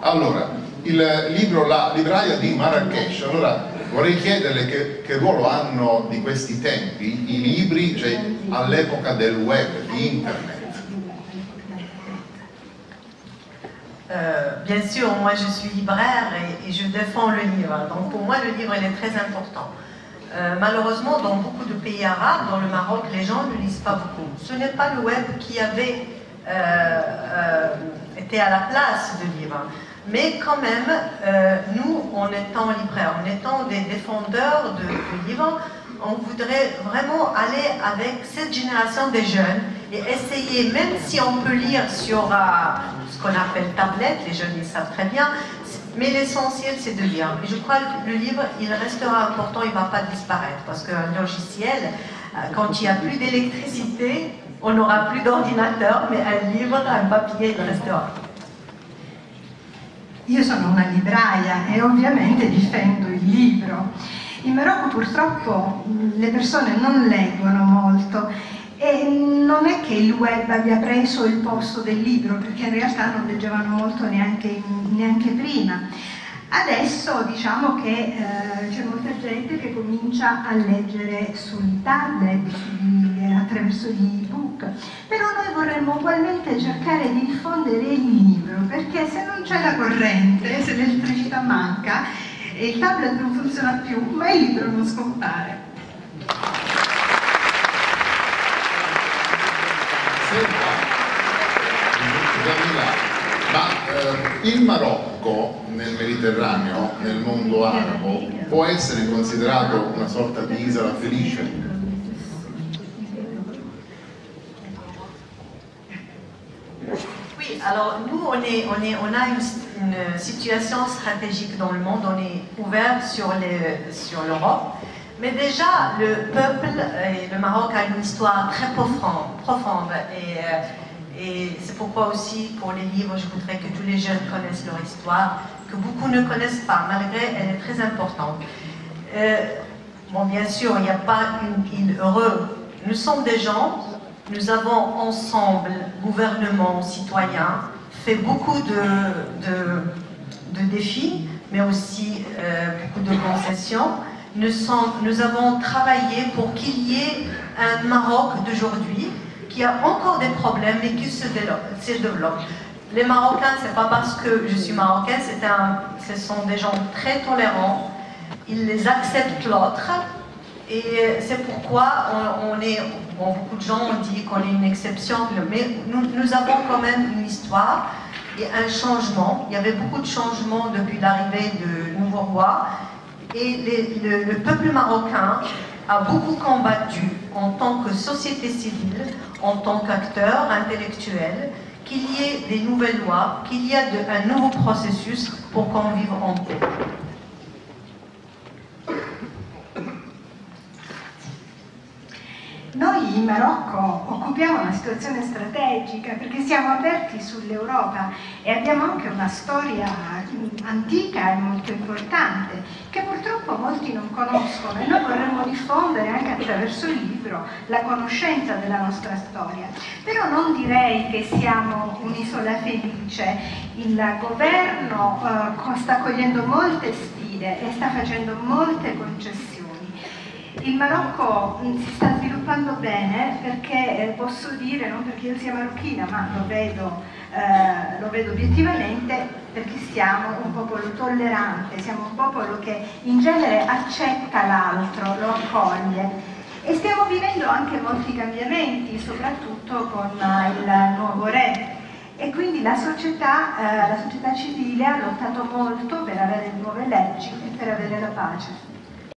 Allora, il libro La libraia di Marrakesh, allora vorrei chiederle che, che ruolo hanno di questi tempi i libri cioè, all'epoca del web, di internet? Euh, bien sûr, moi je suis libraire et, je défends le livre. Donc pour moi, le livre il est très important. Euh, malheureusement, dans beaucoup de pays arabes, dans le Maroc, les gens ne lisent pas beaucoup. Ce n'est pas le web qui avait euh été à la place du livre. Mais quand même, euh, nous, en étant libraires, en étant des défendeurs de, de livres, on voudrait vraiment aller avec cette génération des jeunes et essayer, même si on peut lire sur euh, ce qu'on appelle tablette, les jeunes ils savent très bien, mais l'essentiel c'est de lire. Et je crois que le livre, il restera important, il ne va pas disparaître, parce qu'un logiciel, euh, quand il n'y a plus d'électricité, on n'aura plus d'ordinateur, mais un livre, un papier, il restera. Io sono una libraia e ovviamente difendo il libro. In Marocco purtroppo le persone non leggono molto e non è che il web abbia preso il posto del libro, perché in realtà non leggevano molto neanche, neanche prima. Adesso diciamo che eh, c'è molta gente che comincia a leggere sui tablet, sui, attraverso gli ebook, però noi vorremmo ugualmente cercare di diffondere il libro, perché se c'è la corrente, se l'elettricità manca, e il tablet non funziona più, ma il libro non scompare. Ma eh, il Marocco nel Mediterraneo, nel mondo arabo, può essere considerato una sorta di isola felice? Alors nous, on, a une, situation stratégique dans le monde, on est ouvert sur l'Europe, mais déjà, le peuple et le Maroc a une histoire très profonde, profonde et, euh, et c'est pourquoi aussi, pour les livres, je voudrais que tous les jeunes connaissent leur histoire, que beaucoup ne connaissent pas, malgré elle est très importante. Euh, bon, bien sûr, il n'y a pas une île heureuse. Nous sommes des gens nous avons ensemble, gouvernement, citoyens, fait beaucoup de, de, défis, mais aussi euh, beaucoup de concessions. Nous, avons travaillé pour qu'il y ait un Maroc d'aujourd'hui qui a encore des problèmes et qui se développe. Se développe. Les Marocains, c'est pas parce que je suis marocaine, un, ce sont des gens très tolérants. Ils les acceptent l'autre, et c'est pourquoi on, est, bon, beaucoup de gens ont dit qu'on est une exception, mais nous, avons quand même une histoire et un changement. Il y avait beaucoup de changements depuis l'arrivée de nouveau roi. Et le, peuple marocain a beaucoup combattu en tant que société civile, en tant qu'acteur intellectuel, qu'il y ait des nouvelles lois, qu'il y ait un nouveau processus pour qu'on vive en paix. Noi in Marocco occupiamo una situazione strategica perché siamo aperti sull'Europa e abbiamo anche una storia antica e molto importante che purtroppo molti non conoscono e noi vorremmo diffondere anche attraverso il libro la conoscenza della nostra storia. Però non direi che siamo un'isola felice, il governo eh, sta cogliendo molte sfide e sta facendo molte concessioni il Marocco mm, si sta sviluppando bene perché eh, posso dire, non perché io sia marocchina, ma lo vedo, eh, lo vedo obiettivamente, perché siamo un popolo tollerante, siamo un popolo che in genere accetta l'altro, lo accoglie. E stiamo vivendo anche molti cambiamenti, soprattutto con uh, il nuovo re. E quindi la società, uh, la società civile ha lottato molto per avere nuove leggi e per avere la pace.